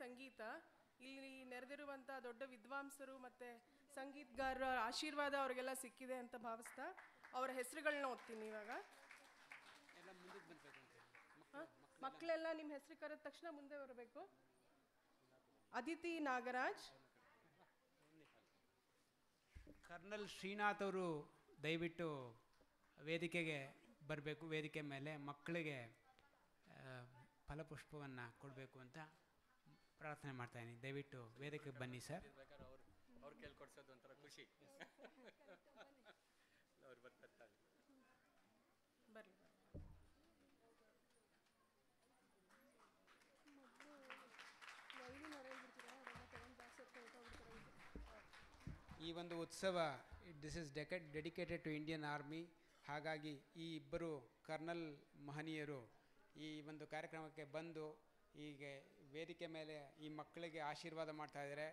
ಸಂಗೀತ ಇಲ್ಲಿ ನೆರೆದಿರುವಂಥ ದೊಡ್ಡ ವಿದ್ವಾಂಸರು ಮತ್ತು ಸಂಗೀತಗಾರರ ಆಶೀರ್ವಾದ ಅವರಿಗೆಲ್ಲ ಸಿಕ್ಕಿದೆ ಅಂತ ಭಾವಿಸ್ತಾ ಅವರ ಹೆಸರುಗಳನ್ನ ಓದ್ತೀನಿ ಇವಾಗ. ಹ? ಮಕ್ಕಳೆಲ್ಲ ನಿಮ್ಮ ಹೆಸರು ಕರೆದ ತಕ್ಷಣ ಮುಂದೆ ಬರಬೇಕು. ಅದಿತಿ ನಾಗರಾಜ್. ಕರ್ನಲ್ ಶ್ರೀನಾಥ್ ಅವರು ದಯವಿಟ್ಟು ವೇದಿಕೆಗೆ ಬರಬೇಕು ವೇದಿಕೆ ಮೇಲೆ ಮಕ್ಕಳಿಗೆ ಫಲಪುಷ್ಪವನ್ನು ಕೊಡಬೇಕು ಅಂತ ಪ್ರಾರ್ಥನೆ ಮಾಡ್ತಾಯಿದ್ದೀನಿ ದಯವಿಟ್ಟು ವೇದಿಕೆಗೆ ಬನ್ನಿ ಸರ್. ಅವ್ರು ಅವ್ರ ಕೊಡ್ಸೋದು ಒಂಥರ ಖುಷಿ. ಅವ್ರು ಬರ್ತಾರೆ. ಬರಲಿ ಈ ಒಂದು ಉತ್ಸವ ದಿಸ್ ಇಸ್ ಡೆಕೆ ಡೆಡಿಕೇಟೆಡ್ ಟು ಇಂಡಿಯನ್ ಆರ್ಮಿ ಹಾಗಾಗಿ ಈ ಇಬ್ಬರು ಕರ್ನಲ್ ಮಹನೀಯರು ಈ ಒಂದು ಕಾರ್ಯಕ್ರಮಕ್ಕೆ ಬಂದು ಹೀಗೆ ವೇದಿಕೆ ಮೇಲೆ ಈ ಮಕ್ಕಳಿಗೆ ಆಶೀರ್ವಾದ ಮಾಡ್ತಾ ಇದ್ದಾರೆ.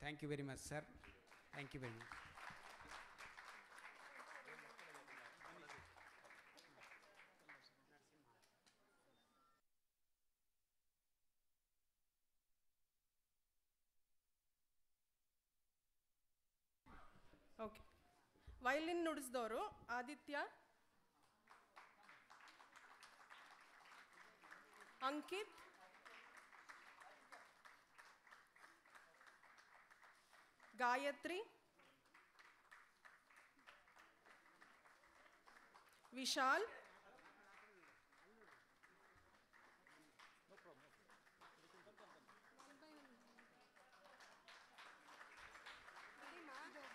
Thank you very much sir thank you very much okay violin ನುಡಿಸಿದವರು Aditya, Ankit Gayatri Vishal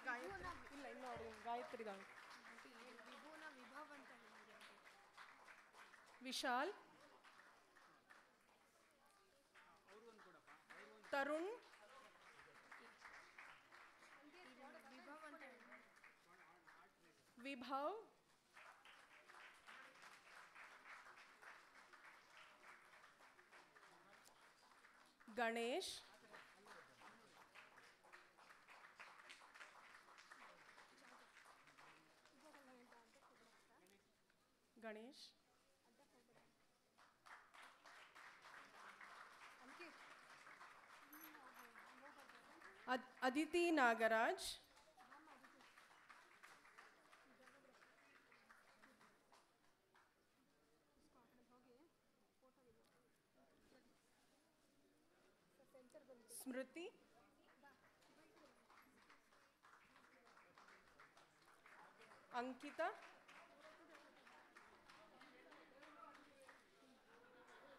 Gayatri ಇಲ್ಲ ಇನ್ನು ಅವರು ಗಾಯತ್ರಿ ಇದಾವೆ ವಿಶಾಲ್ ತರುಣ್ विभव? गणेश? गणेश? अदिति नागराज? स्मृति? अंकिता?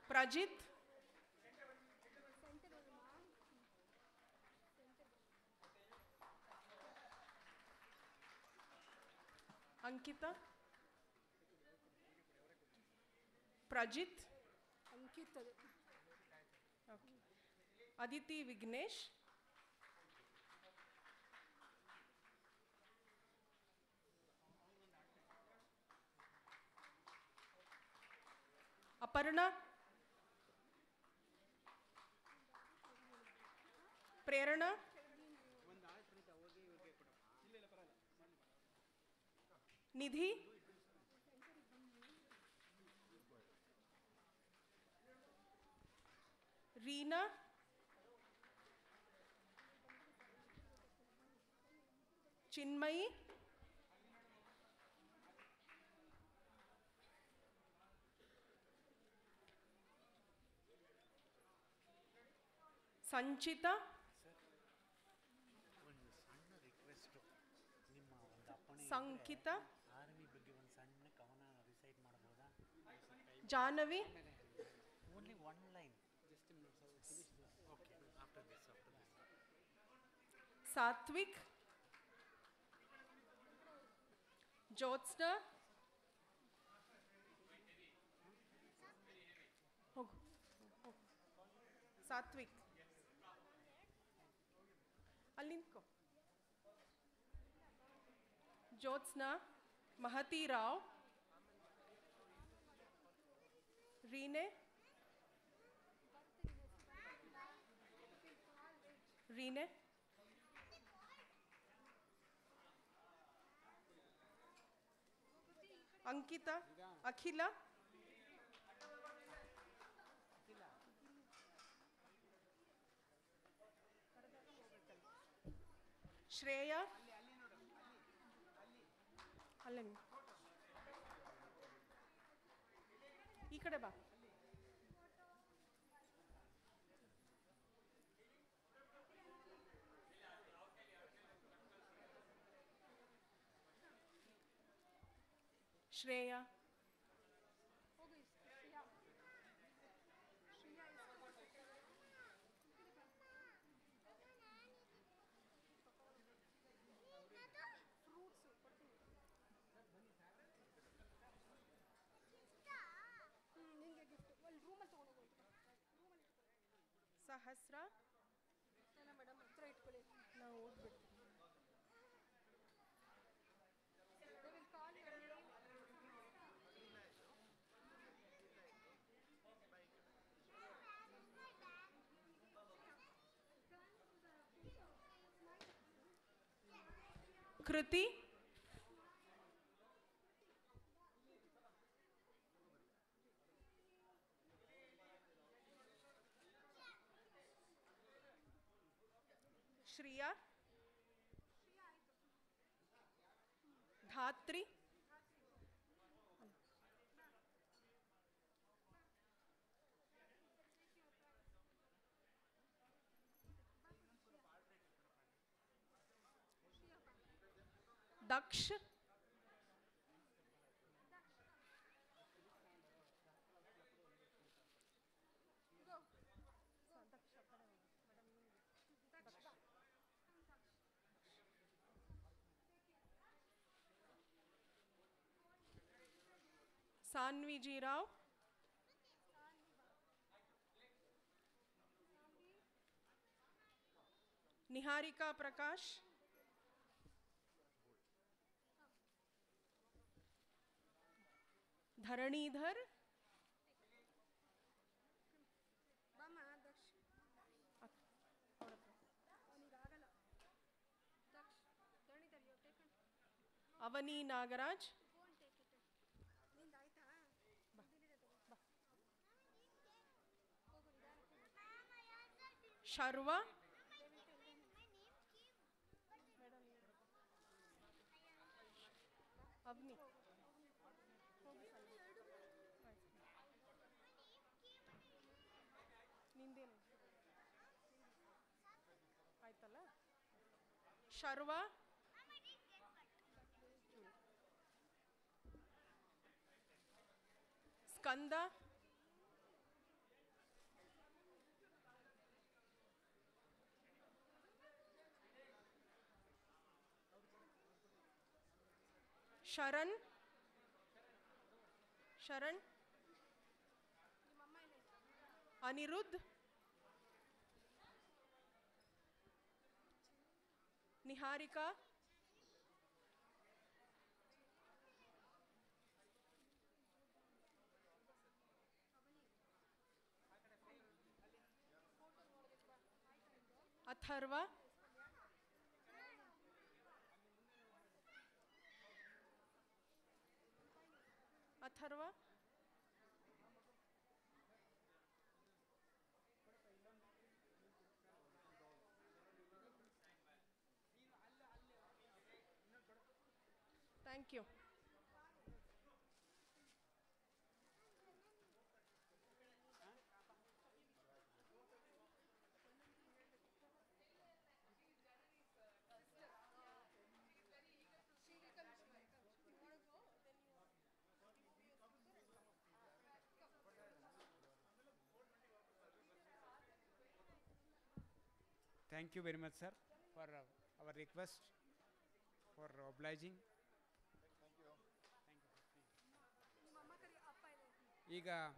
प्रजित? अंकिता? प्रजित? अंकित। ಅದಿತಿ ವಿಘ್ನೇಶ್ ಅಪರ್ಣ ಪ್ರೇರಣಾ ನಿಧಿ ರೀನಾ ಚಿನ್ಮಯಿ ಸಂಚಿತ ಒಂದು ಸಣ್ಣ ರಿಕ್ವೆಸ್ಟು ನಿಮ್ಮ ಒಂದು ಅಪ್ಪಣೆ ಸಂಕಿತ ಆರ್ಮಿ ಬಗ್ಗೆ ಒಂದು ಸಣ್ಣ ಕವನ ರಿಸೈಟ್ ಮಾಡ್ಬೋದಾ Jahnavi only one line okay after this after this Satvik Jyotsna ಹೋಗು ಹೋಗು. ಸಾತ್ವಿಕ್ ಅಲ್ಲಿ ನಿಂತ್ಕೋ ಜ್ಯೋತ್ಸ್ನಾ ಮಹತಿ ರಾವ್ ರೀನೆ ರೀನೆ अंकिता अखिला। श्रेया। अल इकड़े ಕಡೆ Shreya. Sahasra. कृति श्रिया? धात्री? दक्ष सानवी जी राव। निहारिका प्रकाश। ಧರಣೀಧರ್ ಬಾಮ್ಮ ದಕ್ಷ ಅವನಿಗಾಗಲ್ಲ ದಕ್ಷ ದಣಿದರ್ you taken Avani Nagaraj phone take it ನಿಂದಾಯ್ತಾ ಇದಿದೆ ತಗೋ. ಹೋಗು ನಿಧಾನಕ್ಕೆ. ಶರ್ವ शर्वा। स्कंद। शरण। शरण। Anirudh. Niharika Atharva Atharva Thank you. Thank you very much, sir, for uh, our request, for obliging. 一个